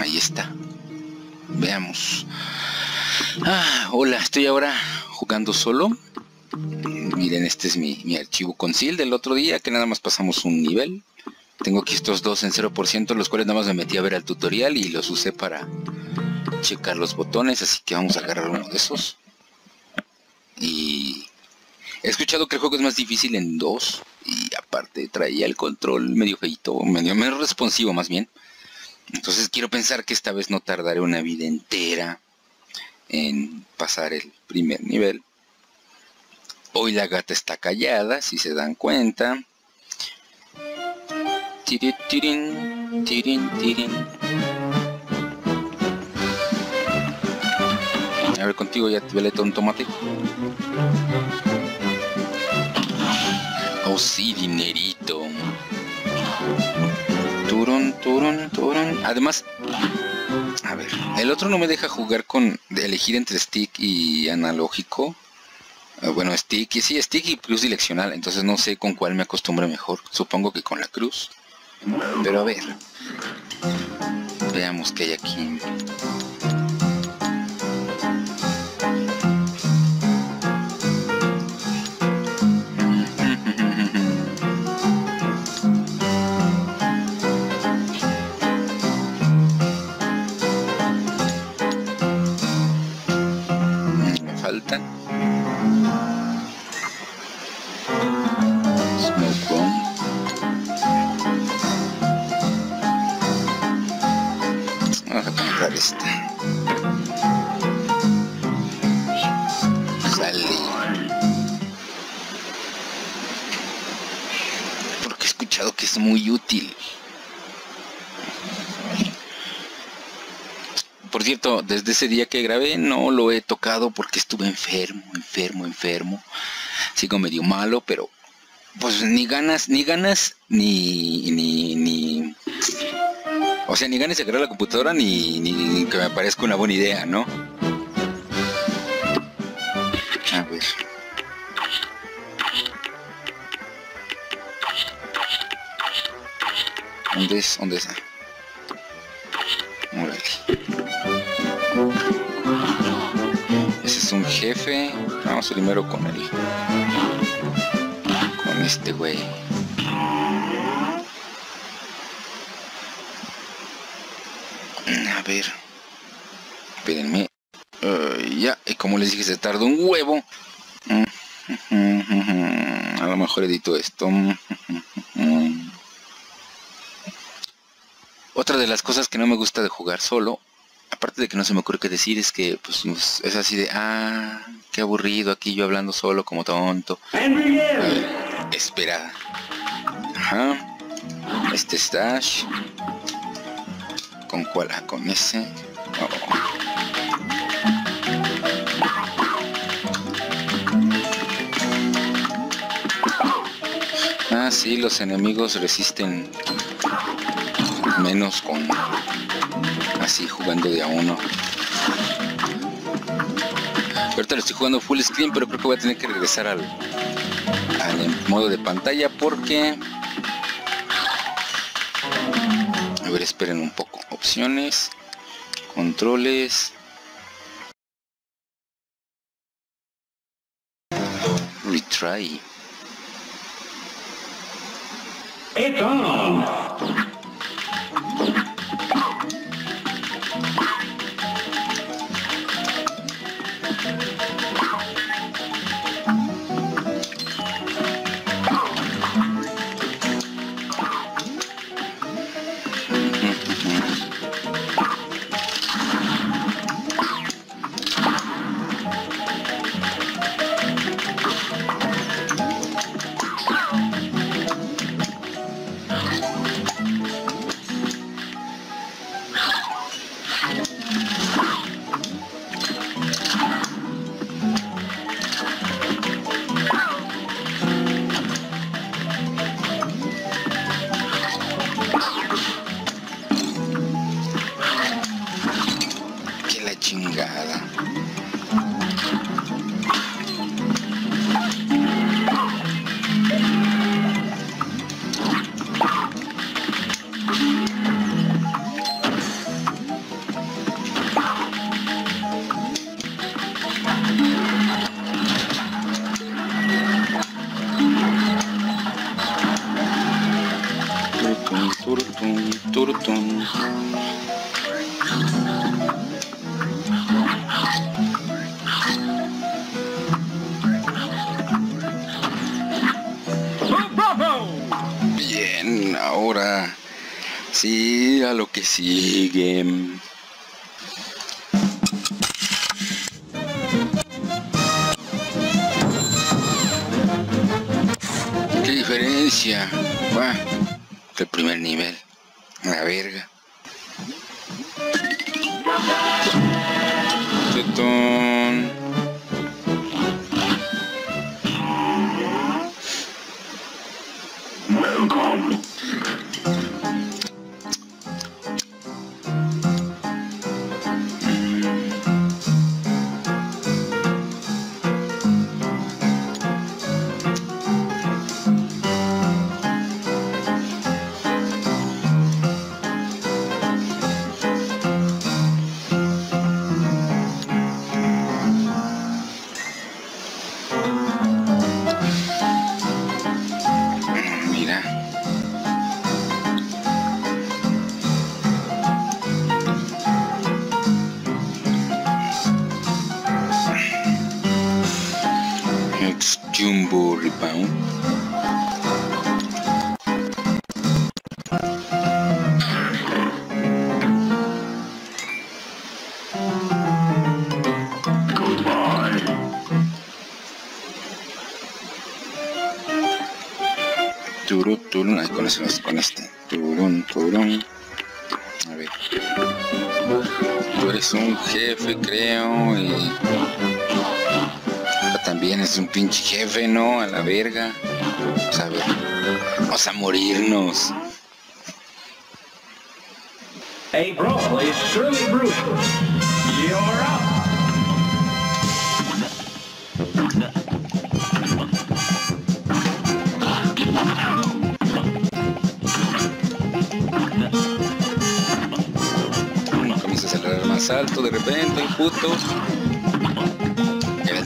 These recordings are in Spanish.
Ahí está. Veamos. Ah, hola, estoy ahora jugando solo. Miren, este es mi, mi archivo conceal del otro día, que nada más pasamos un nivel. Tengo aquí estos dos en 0%, los cuales nada más me metí a ver el tutorial y los usé para checar los botones, así que vamos a agarrar uno de esos. Y he escuchado que el juego es más difícil en dos y aparte traía el control medio feito, medio menos responsivo más bien. Entonces quiero pensar que esta vez no tardaré una vida entera en pasar el primer nivel. Hoy la gata está callada, si se dan cuenta. Tirin, tirin, tirin. A ver, contigo ya te veleta un tomate. Oh, sí, dinerito. Turun, turun, turun. Además, a ver, el otro no me deja jugar con elegir entre stick y analógico. Eh, Bueno, stick y sí, stick y cruz direccional, entonces no sé con cuál me acostumbre mejor. Supongo que con la cruz. Pero a ver. Veamos qué hay aquí. Esta. Sale. Porque he escuchado que es muy útil. Por cierto, desde ese día que grabé no lo he tocado porque estuve enfermo, enfermo, enfermo. Sigo medio malo, pero pues ni ganas, ni ganas, ni, ni, ni, o sea, ni ganas de agarrar la computadora ni, ni que me parezca una buena idea, ¿no? A ver. ¿Dónde es? ¿Dónde es? Órale. Ese es un jefe. Vamos primero con el. Con este güey. A ver. Espérenme. Eh, ya, y como les dije, se tarda un huevo. A lo mejor edito esto. Otra de las cosas que no me gusta de jugar solo, aparte de que no se me ocurre qué decir, es que pues es así de, ah, qué aburrido aquí yo hablando solo como tonto. Eh, espera. Ajá. Este stash. ¿Con cuál? Con ese. Oh. Ah, sí, los enemigos resisten menos con así jugando de a uno. Ahorita lo estoy jugando full screen, pero creo que voy a tener que regresar al, al modo de pantalla porque... A ver, esperen un poco. Opciones, controles. Retry. It's Sí, a lo que sigue. ¿Qué diferencia? Va, el primer nivel. La verga. Jumbo verga. Vamos a ver. Vamos a morirnos. A brawl is surely brewing. You're up. Comienza a acelerar más alto de repente, el puto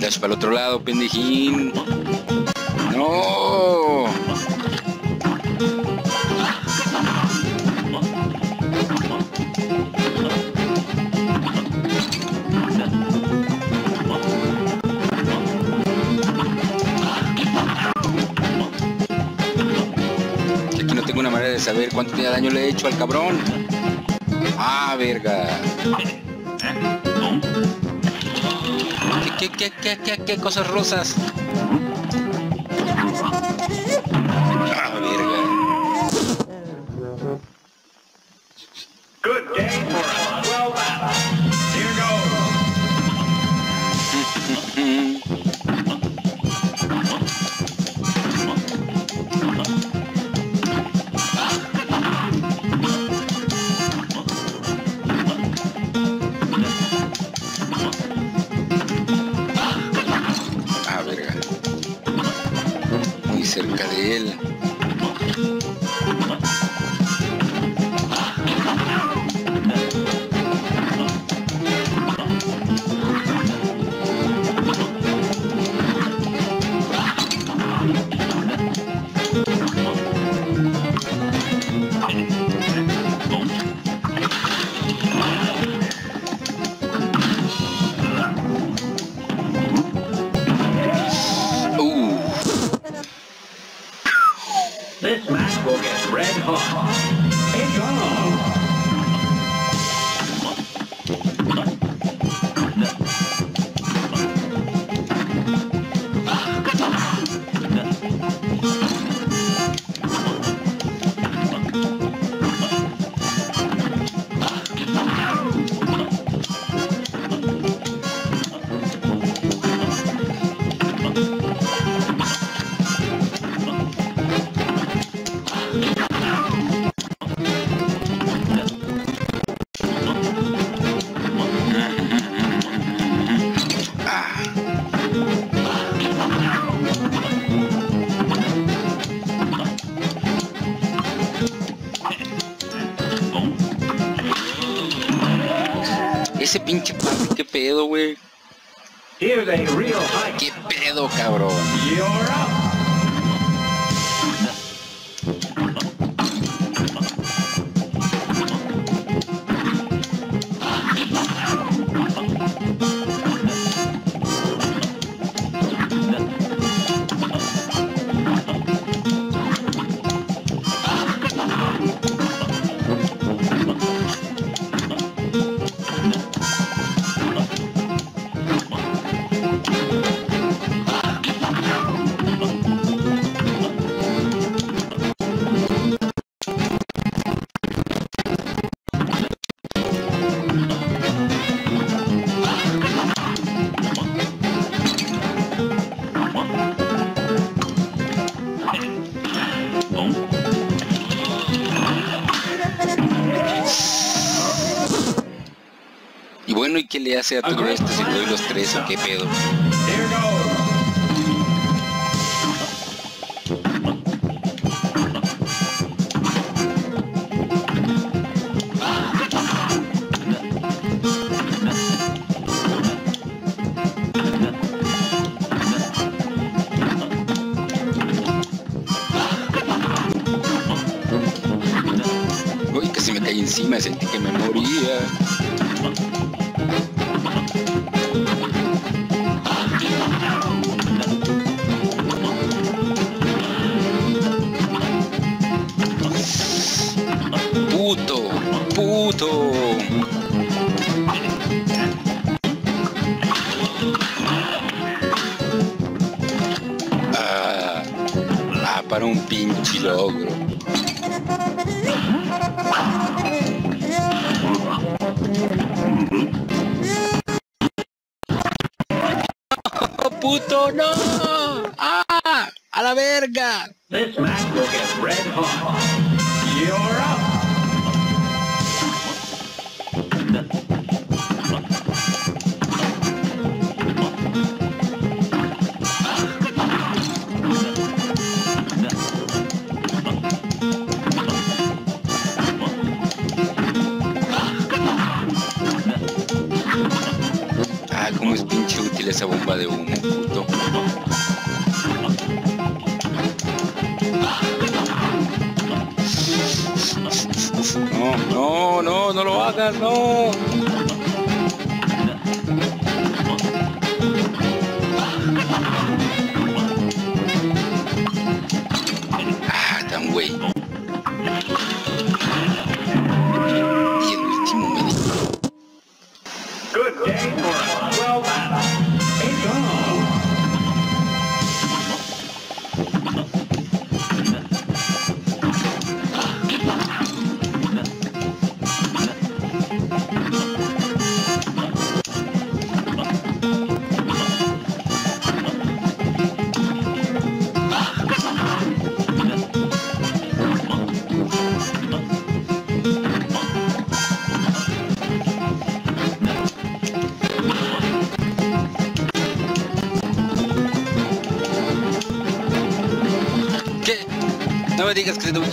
dash para el otro lado, pendejín. No. Aquí no tengo una manera de saber cuánto daño le he hecho al cabrón. Ah, verga. ¿Qué, qué, qué, qué, qué cosas rosas? Ese Y bueno, ¿y qué le hace a todo esto si doy los tres o qué pedo? No, no, lo hagan, no.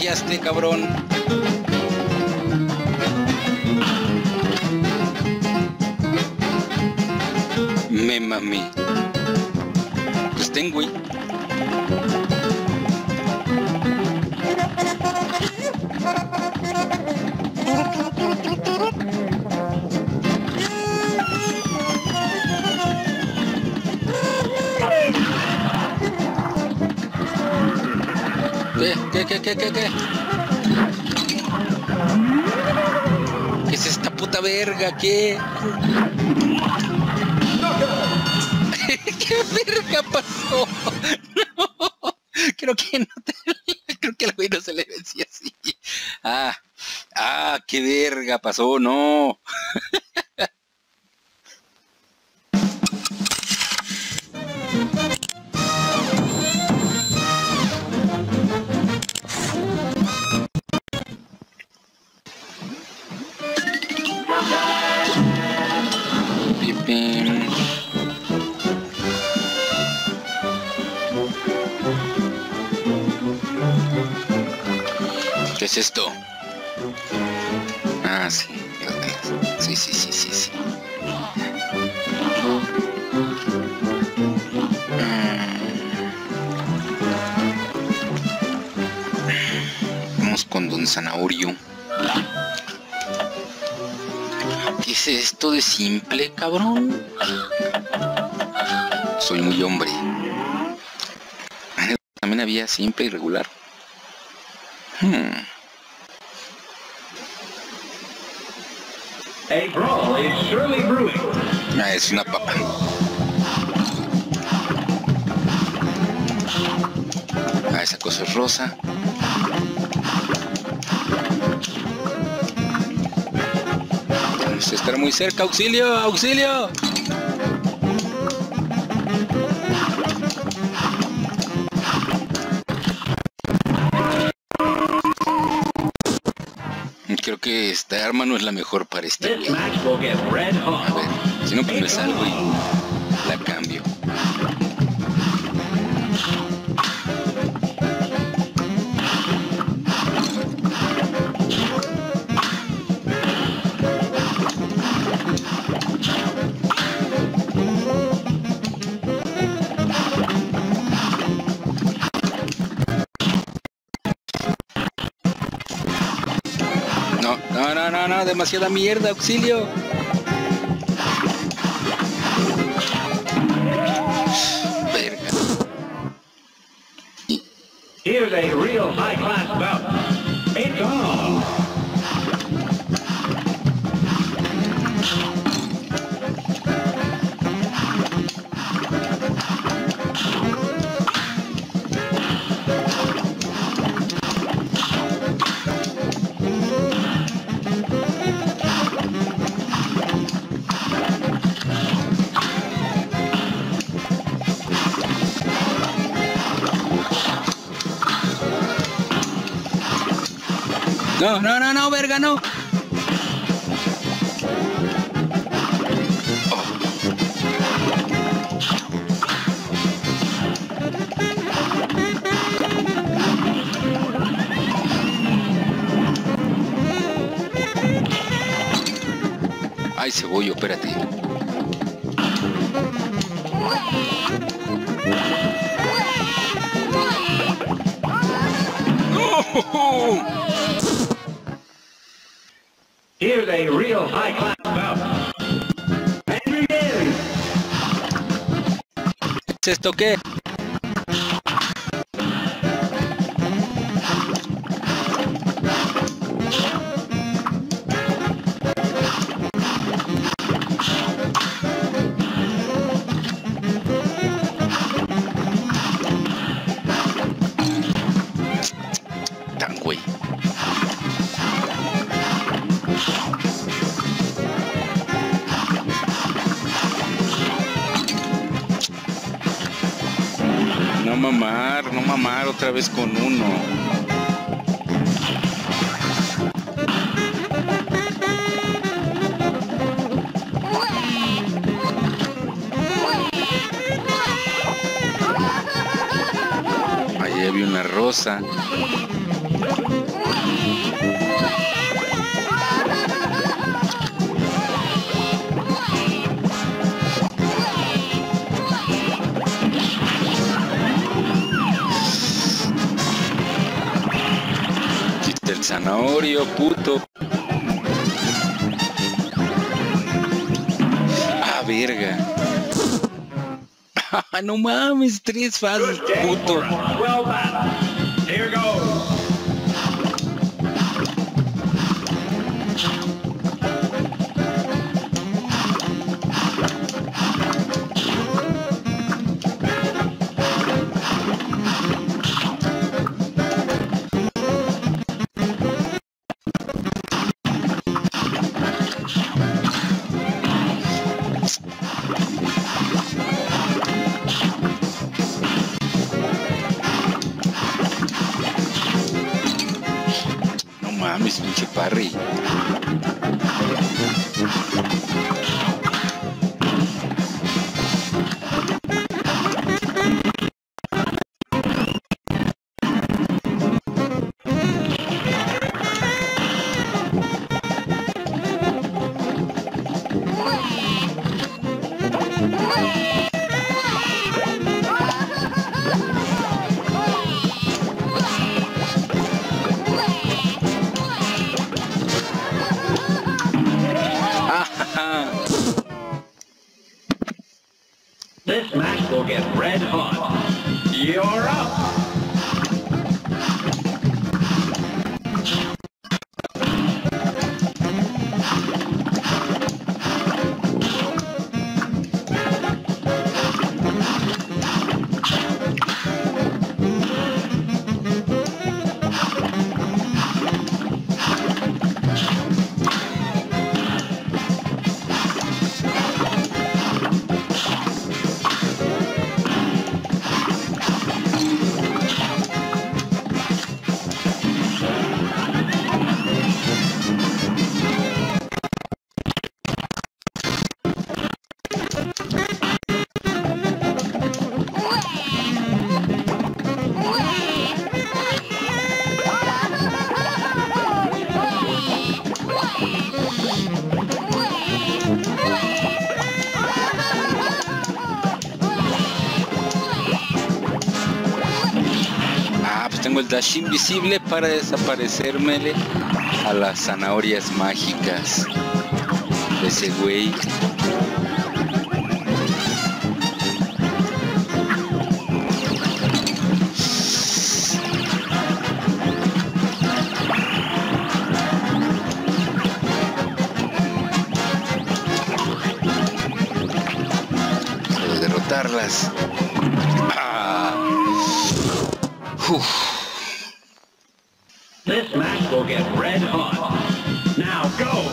Digas que te huillaste, cabrón. ¿Qué? ¿Qué verga pasó? No, creo que no te... Creo que al güey no se le decía así. Ah, ah, qué verga pasó, no. ¿Qué es esto? Ah, sí. Sí, sí, sí, sí, sí. Mm. Vamos con Don Zanahorio. ¿Qué es esto de simple, cabrón? Soy muy hombre. También había simple y regular. Hmm. A brawl una papa. Ah, esa cosa es rosa. Estar muy cerca. ¡Auxilio! ¡Auxilio! Creo que esta arma no es la mejor para este. A ver, si no, pues me salgo y demasiada mierda, auxilio. Verga. Here's a real high class bout. It's on. No, no, no, no, verga, no. Ay, cebollo, espérate. Real high-class bout. ¿Es esto qué? Otra vez con uno. Ahí había una rosa. Zanahorio, puto. Ah, verga. no mames, tres fases, puto. Dash invisible para desaparecérmele a las zanahorias mágicas de ese güey. Derrotarlas. This match will get red hot. Now go!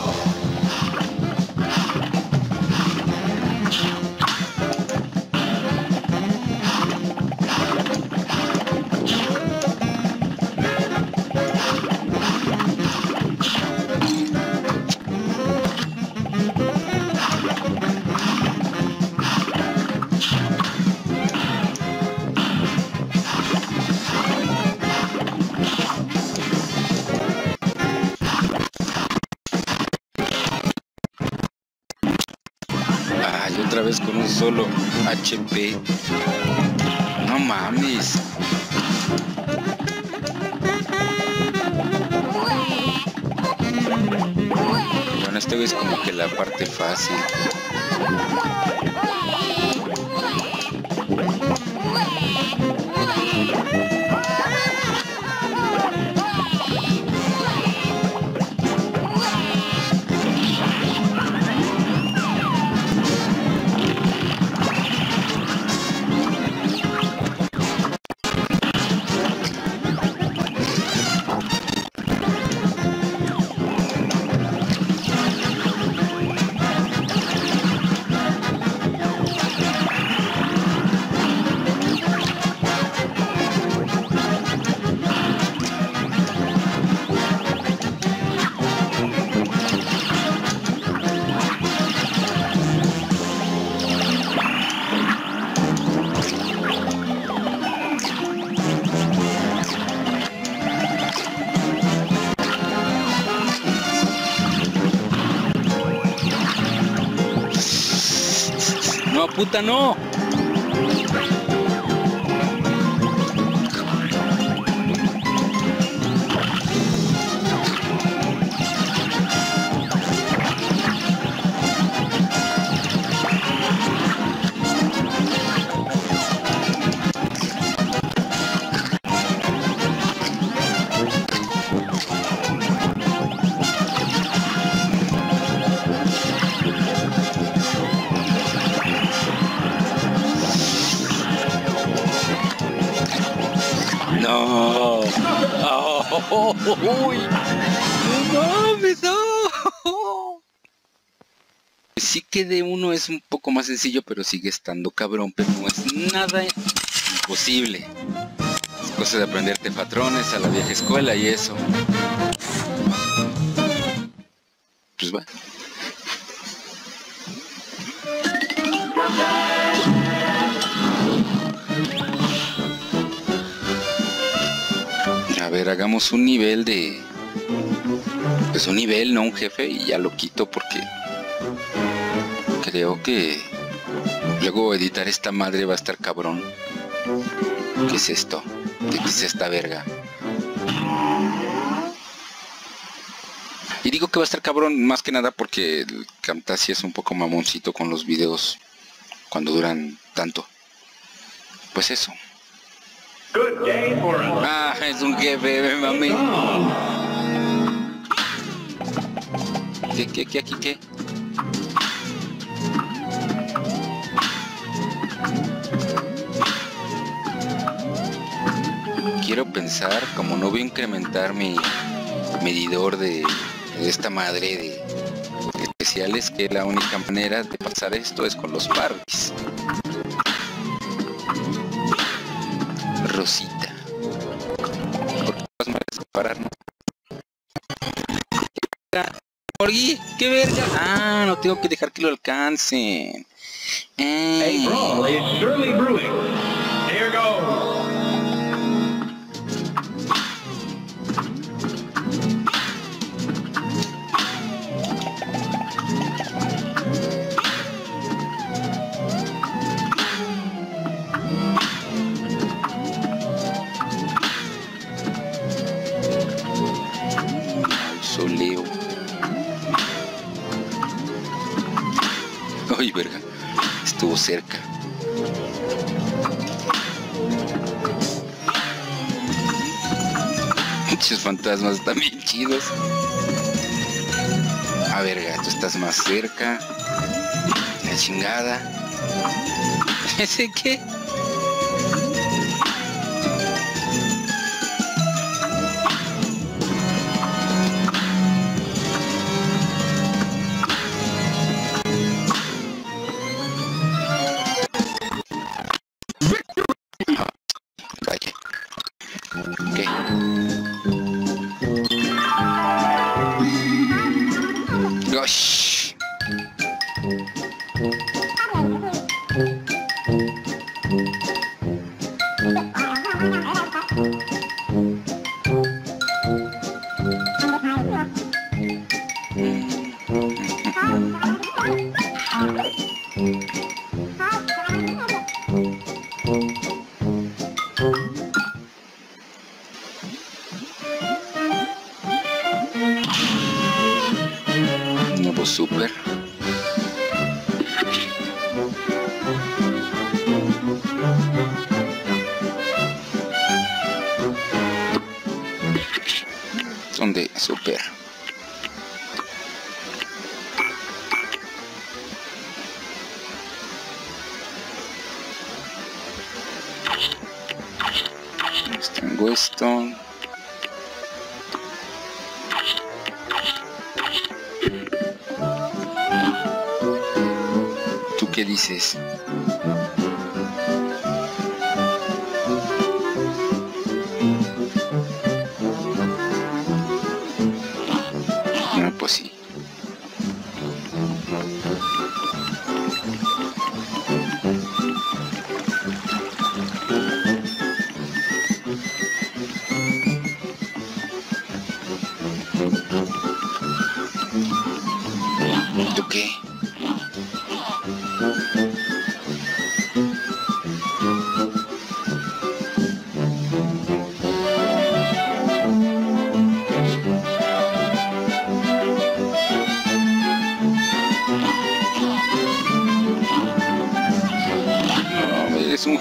Puta, no. Sí que de uno es un poco más sencillo, pero sigue estando cabrón, pero no es nada imposible. Es cosa de aprenderte patrones a la vieja escuela y eso. Pues va. A ver, hagamos un nivel de... Pues un nivel, no un jefe, y ya lo quito porque... Creo que... Luego editar esta madre va a estar cabrón. ¿Qué es esto? ¿De qué es esta verga? Y digo que va a estar cabrón más que nada porque el Camtasia es un poco mamoncito con los videos cuando duran tanto. Pues eso. Ah, es un jefe, mami. ¿Qué, qué, qué, aquí, qué? Quiero pensar, como no voy a incrementar mi medidor de, de esta madre de especiales, que la única manera de pasar esto es con los Barbies. Rosita. Por todas maneras separarnos. Morí, qué verga. Ah, no tengo que dejar que lo alcancen. A Eh. is surely brewing. Verga. Estuvo cerca. Muchos fantasmas también chidos. A verga, tú estás más cerca. La chingada. ¿Ese qué? ¿Tú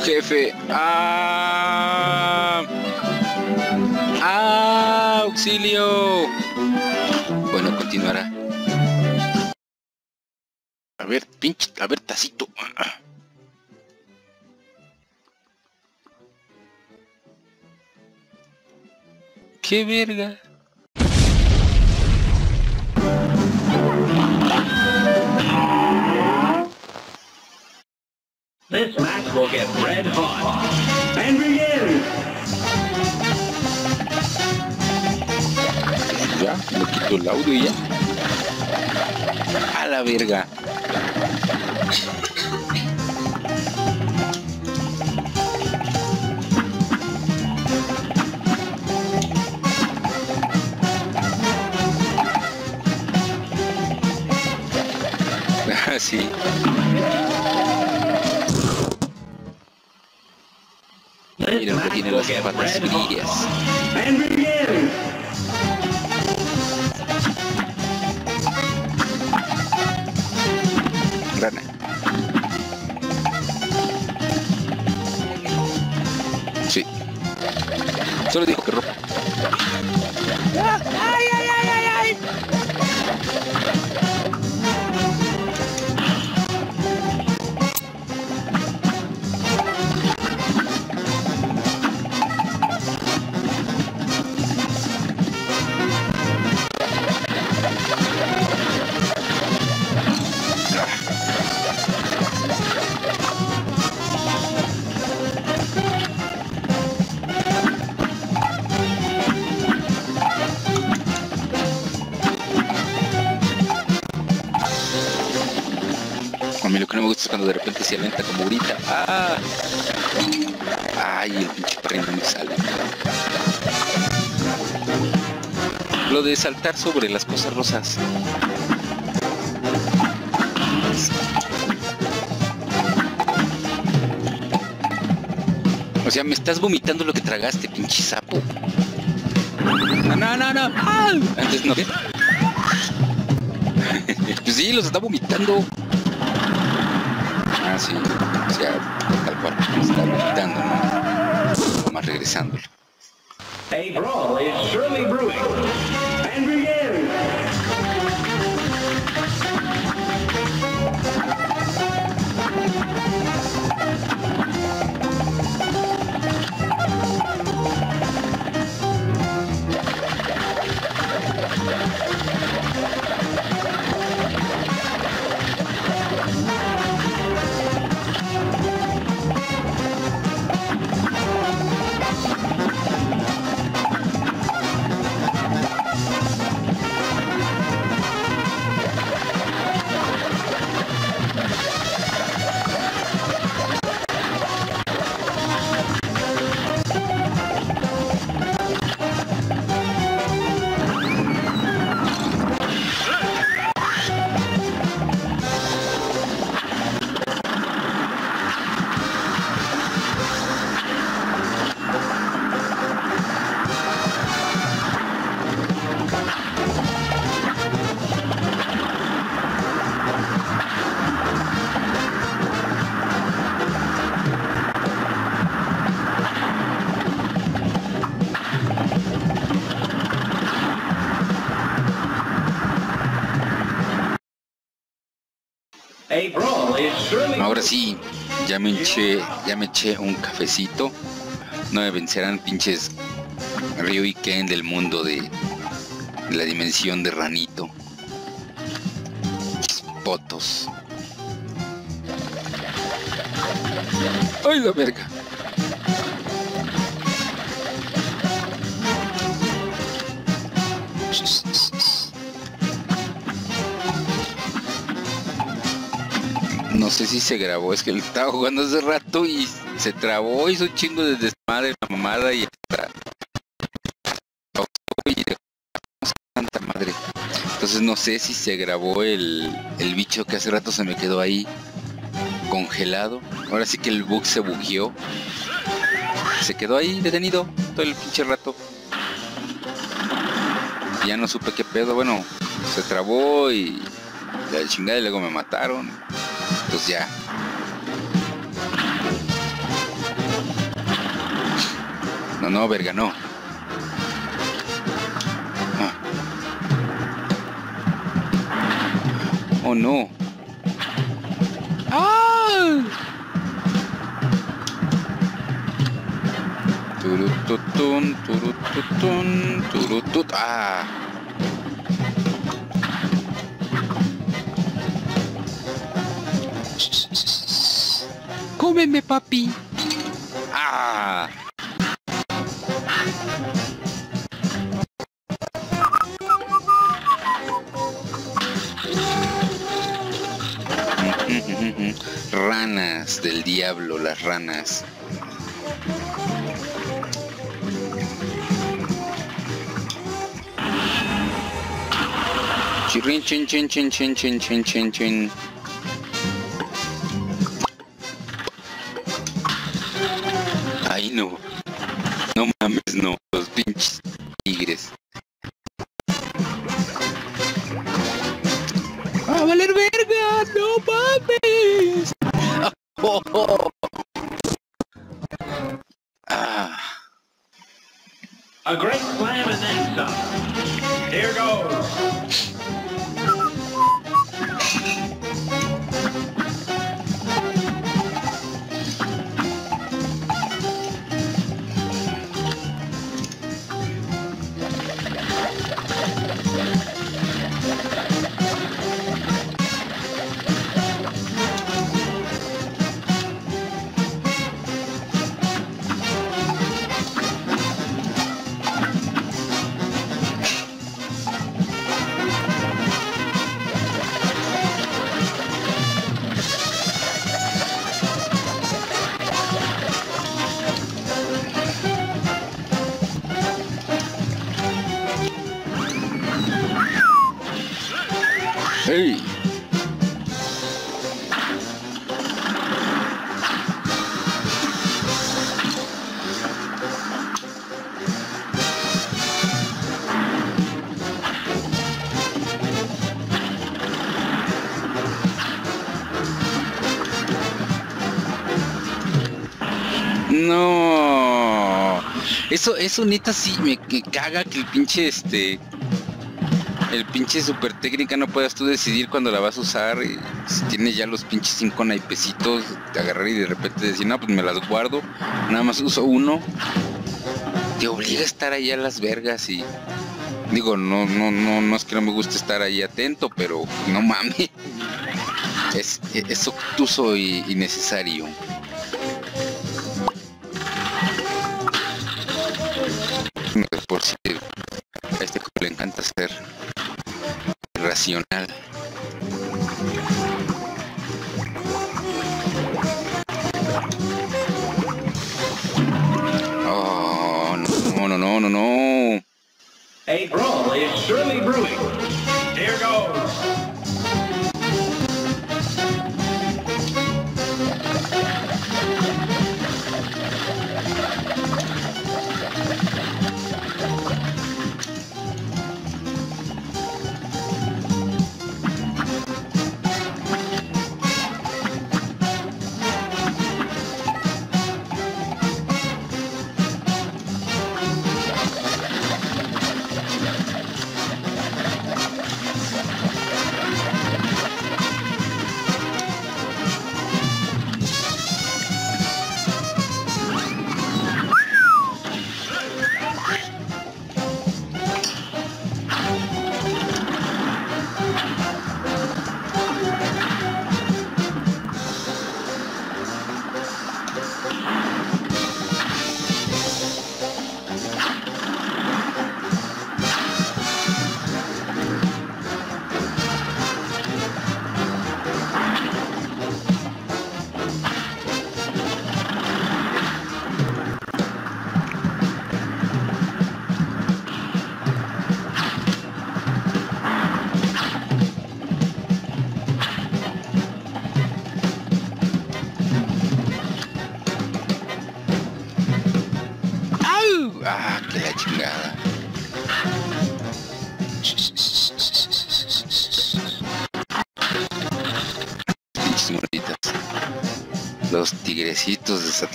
jefe. ¡Ah! ¡Ah! ¡Auxilio! Bueno, continuará. A ver, pinche, a ver, tacito. ¡Qué verga! This match will get red hot. And begin! Ya, le quito el audio y ya. A la verga. Ah, Mira lo que tiene las patas frías. And begin! Rana. Sí. Solo dijo que ropa. Ay, el pinche perrín no me sale. Lo de saltar sobre las cosas rosas. O sea, me estás vomitando lo que tragaste, pinche sapo. No, no, no, no. Antes no. pues sí, los está vomitando. Ah, sí, o sea, tal cual, está quitando, ¿no? regresándolo. Ahora sí, ya me eché, ya me eché un cafecito. No me vencerán pinches Ryu y Ken del mundo de, de la dimensión de ranito. Potos. ¡Ay, la verga! Sé si se grabó, es que él estaba jugando hace rato y se trabó, hizo un chingo de desmadre la mamada y hasta madre. Entonces no sé si se grabó el, el bicho que hace rato se me quedó ahí congelado. Ahora sí que el bug se bugueó. Se quedó ahí detenido todo el pinche rato. Ya no supe qué pedo. Bueno, se trabó y la chingada y luego me mataron. Pues ya. No, no, verga, no. Ah. Oh no. ¡Ah! Turututun, turututun, turutut. Ah. Cómeme, papi. Ah. Ranas del diablo, las ranas. Chirrin, chin, chin, chin, chin, chin, chin, chin, chin. Hey. No. Eso, eso neta sí me que caga que el pinche este el pinche super técnica no puedas tú decidir cuando la vas a usar. Si tienes ya los pinches cinco naipecitos, te agarrar y de repente decir, no, pues me las guardo. Nada más uso uno. Te obliga a estar ahí a las vergas y. Digo, no, no, no, no es que no me guste estar ahí atento, pero no mames. Es, es obtuso y innecesario. por si a este le encanta ser racional. Oh, no, no, no, no, no. A brawl is surely brewing. Here goes.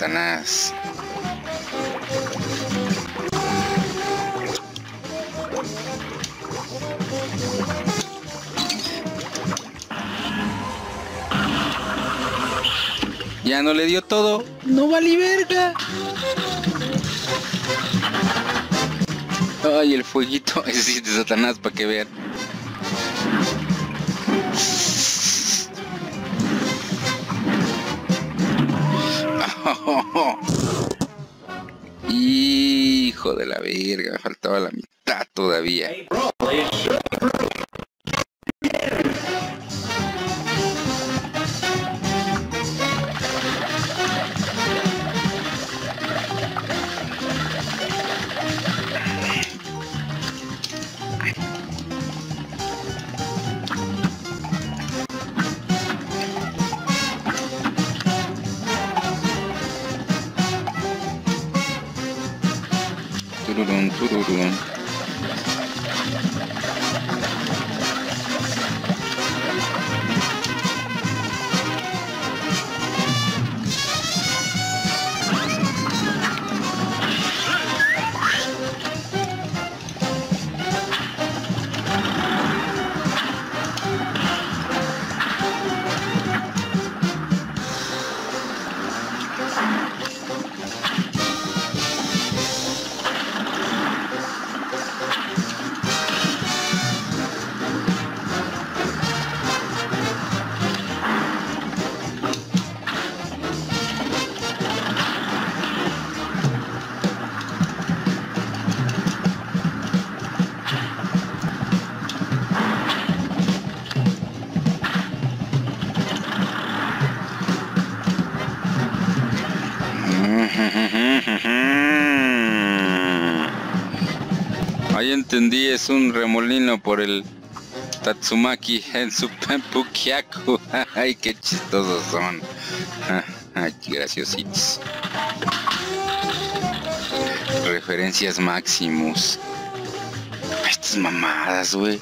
Satanás. Ya no le dio todo. No vale verga. Ay, el fueguito. Sí de Satanás para que vean. Entendí, es un remolino por el Tatsumaki en su Pukyaku. Ay, qué chistosos son. Ay, graciositos. Referencias máximos. Estas mamadas, güey.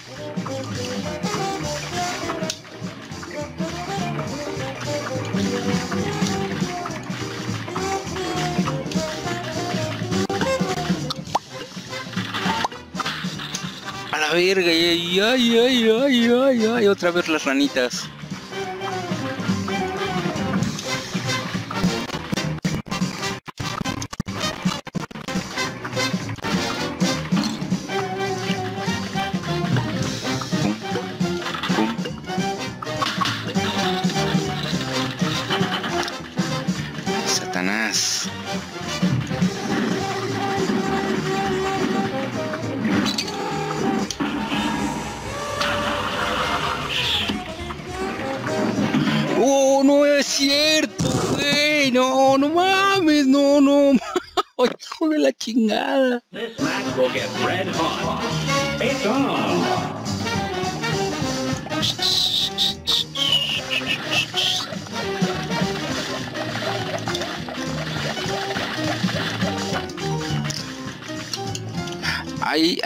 Verga, ay, ay, ay, ay, ay, ay, otra vez las ranitas.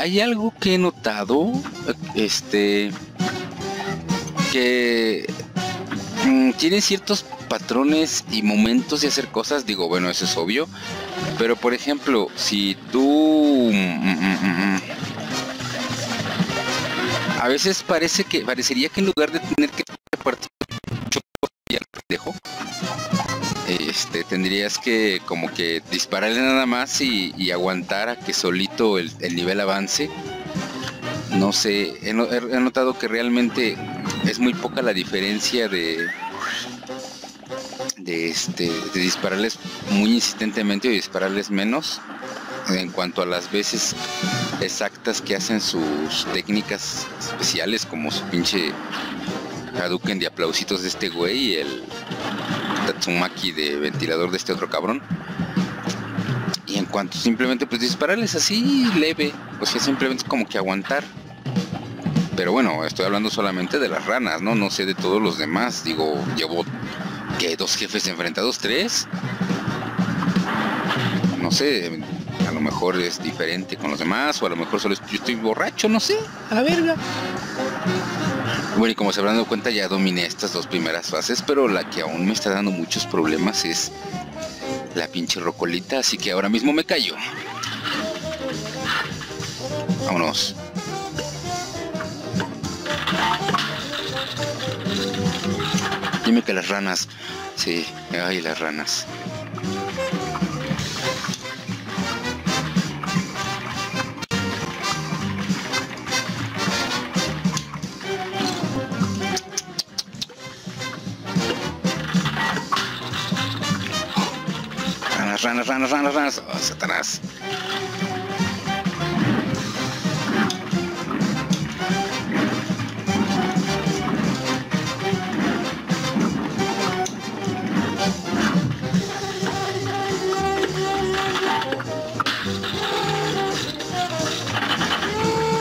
Hay, algo que he notado, este, que mm, tiene ciertos patrones y momentos de hacer cosas, digo, bueno, eso es obvio, pero por ejemplo, si tú... mm, mm, a veces parece que, parecería que en lugar de tener que repartir mucho y este, tendrías que como que dispararle nada más y, aguantar a que solito el, el nivel avance. No sé, he, no- he- he notado que realmente es muy poca la diferencia de de este de dispararles muy insistentemente o dispararles menos en cuanto a las veces exactas que hacen sus técnicas especiales como su pinche Hadouken de aplausitos de este güey el Tatsumaki de ventilador de este otro cabrón. Y en cuanto simplemente pues dispararles así leve, o sea, simplemente como que aguantar. Pero bueno, estoy hablando solamente de las ranas, ¿no? No sé de todos los demás. Digo, llevo que dos jefes enfrentados, tres. No sé, a lo mejor es diferente con los demás, o a lo mejor solo yo estoy borracho, no sé, a la verga. Bueno, y como se habrán dado cuenta, ya dominé estas dos primeras fases, pero la que aún me está dando muchos problemas es la pinche rocolita, así que ahora mismo me callo. Vámonos. Dime que las ranas. Sí, ay, las ranas. Ranas, ranas, ranas, ranas, ranas. Oh, Satanás.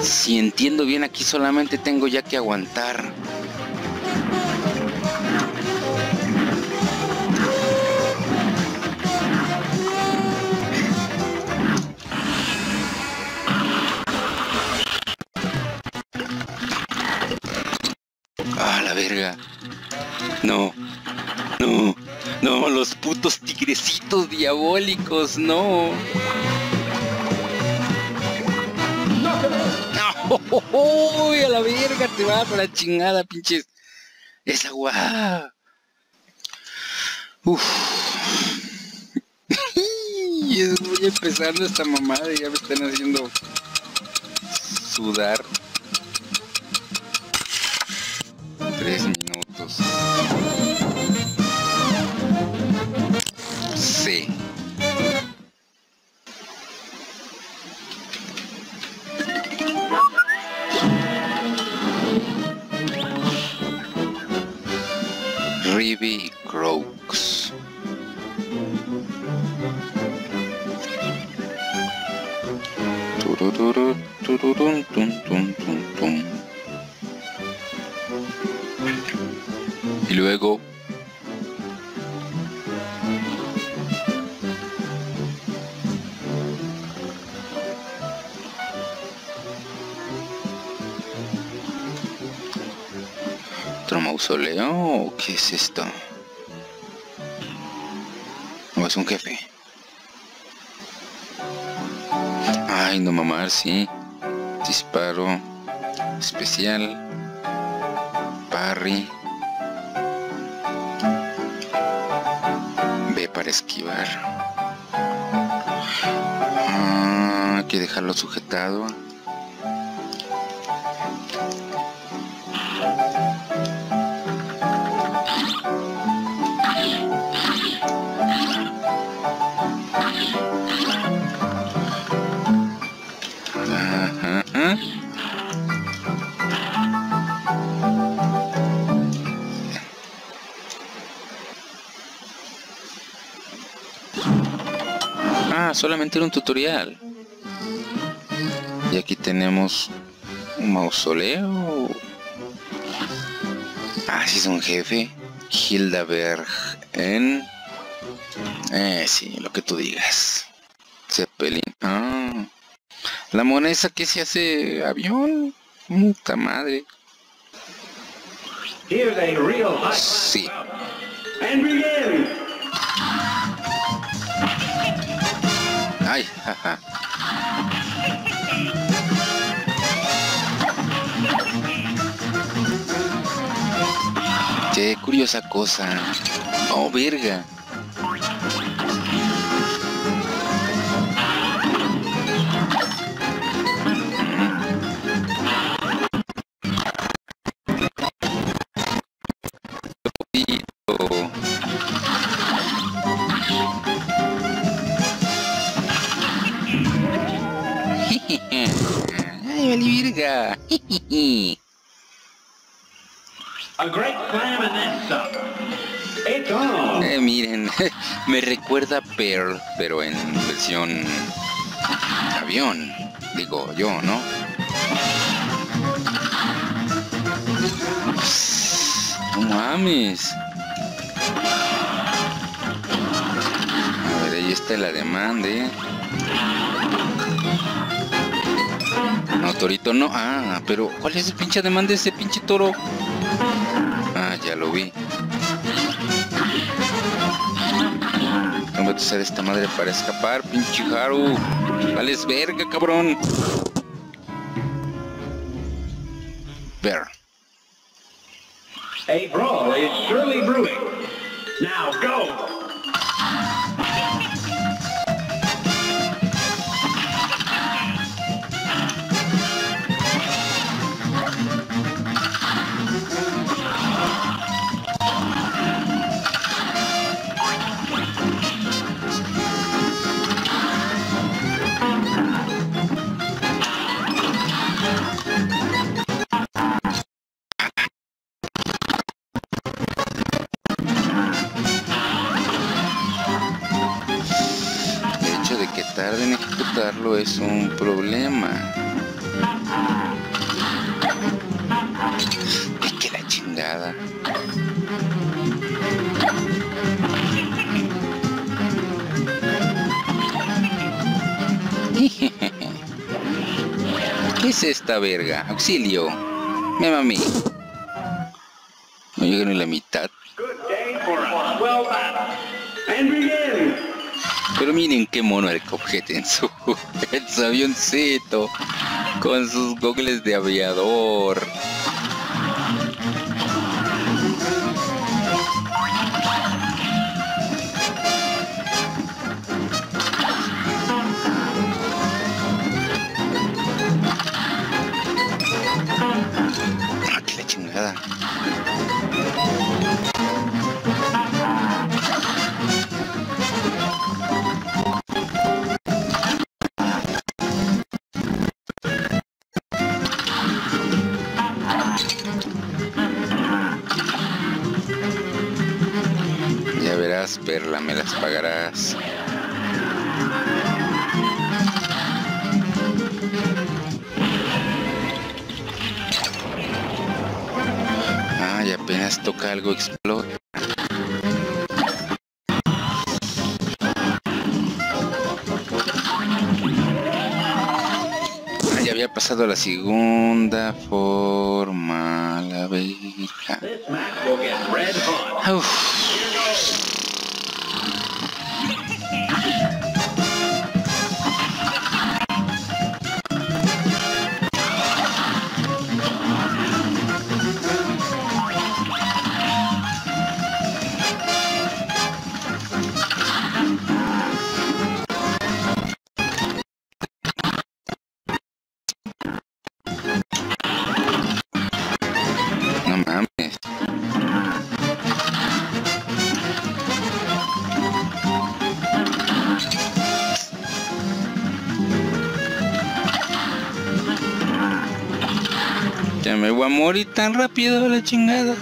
Si entiendo bien, aquí solamente tengo ya que aguantar. Verga. No. No. No, los putos tigrecitos diabólicos, no. No, a la verga te vas a la chingada, pinches. Esa guá. Uf. Voy empezando esta mamada y ya me están haciendo sudar. Tres minutos. Sí. Ribby Crooks. Turururu, tururun, tum, tum, tum, tum. Luego otro mausoleo. ¿Qué es esto? ¿O es un jefe? Ay, no mamar, sí. Disparo. especial, parry, para esquivar. Ah, hay que dejarlo sujetado. Solamente era un tutorial. Y aquí tenemos un mausoleo. Ah, sí es un jefe. Hildaberg en... Eh, sí, lo que tú digas. Zeppelin. Ah. La moneda que se hace avión. Puta madre. Sí. Ay. Qué curiosa cosa. Oh, verga. Me recuerda Pearl, pero en versión avión, digo yo, ¿no? No mames. A ver, ahí está la demanda, ¿eh? No, Torito no. Ah, pero ¿cuál es el pinche demanda de ese pinche toro? Ah, ya lo vi. Usar esta madre para escapar, pinche Haru. Vales verga, cabrón. Ver. A brawl is surely brewing. Now go! ¿Qué es esta verga? Auxilio. Me mami. No llega ni la mitad. Pero miren qué mono el cobjete en su, en su avioncito. Con sus gogles de aviador. La tan rápido la chingada.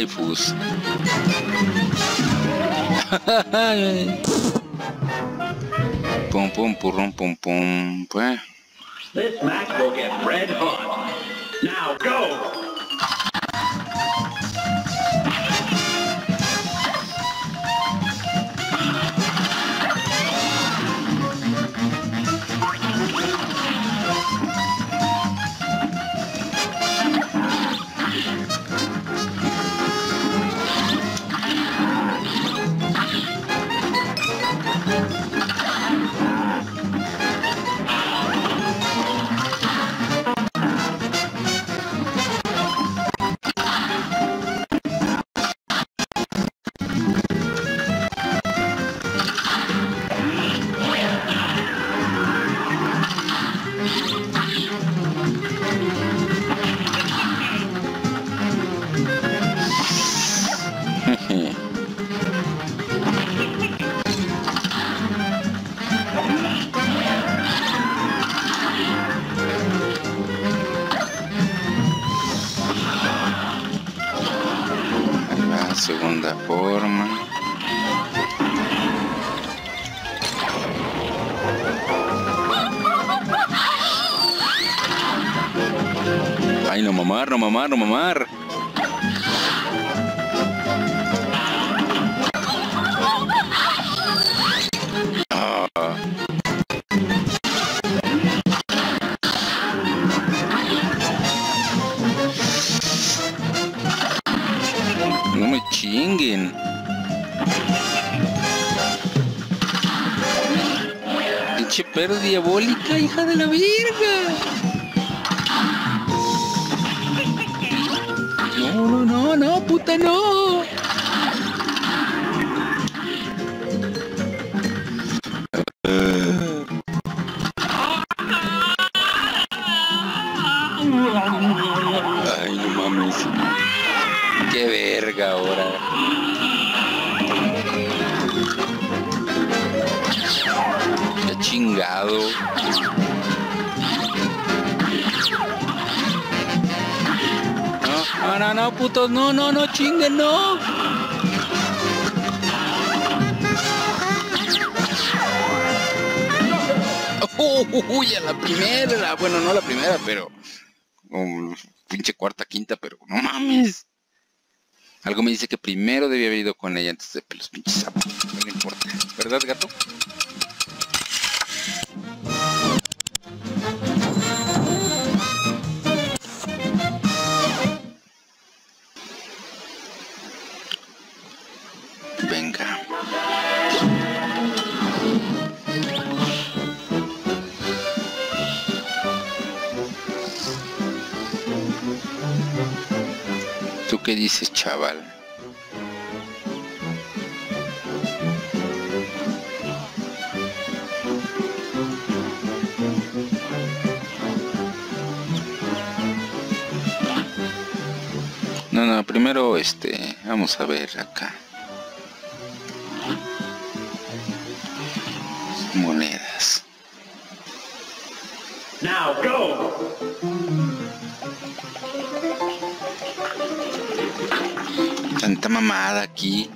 Oigan, más waifus. pum, pum, purrum, pum, pum. Pues. This match will get red hot. Now go! Segunda forma. Ay, no mamar, no mamar, no mamar. Perro diabólica, hija de la virga. No, no, no, no, puta, no. No, no, no, chinguen, no. Uy, a la primera, bueno, no la primera, pero um, pinche cuarta, quinta, pero no mames. Algo me dice que primero debía haber ido con ella antes de los pinches sapos. No importa. ¿Verdad, gato? ¿Tú qué dices, chaval? No, no, primero este, vamos a ver acá. Monedas. Now go! Tanta mamada aquí.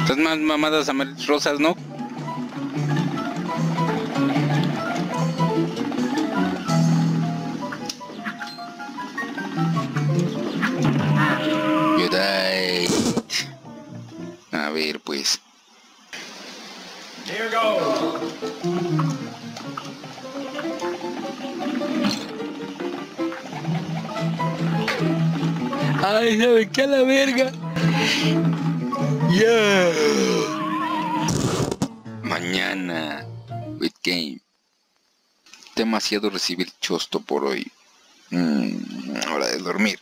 Estas más mamadas rosas, ¿no? A la verga? Yeah. Mañana. With game. Demasiado recibir chosto por hoy. Mm, hora de dormir.